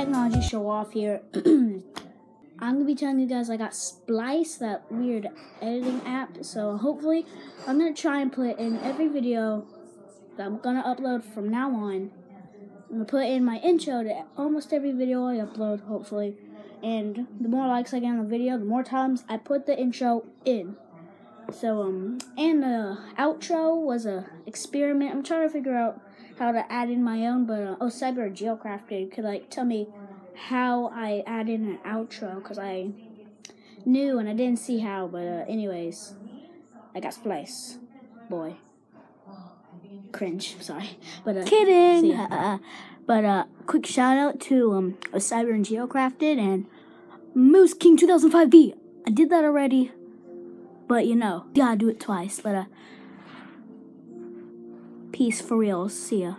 technology show off here. I'm gonna be telling you guys I got Splice, that weird editing app. So hopefully, I'm gonna try and put in every video that I'm gonna upload from now on. I'm gonna put in my intro to almost every video I upload, hopefully. And the more likes I get on the video, the more times I put the intro in. So um, and the outro was a experiment. I'm trying to figure out how to add in my own, but uh, oh, Cyber Geocrafted could like tell me how I add in an outro because I knew and I didn't see how. But uh, anyways, I got Splice, boy. Cringe, sorry, but uh, Kidding. uh, but uh, quick shout out to um, Cyber and Geocrafted and Moose King 2005V. I did that already, but you know, gotta do it twice. But uh, peace for real. See ya.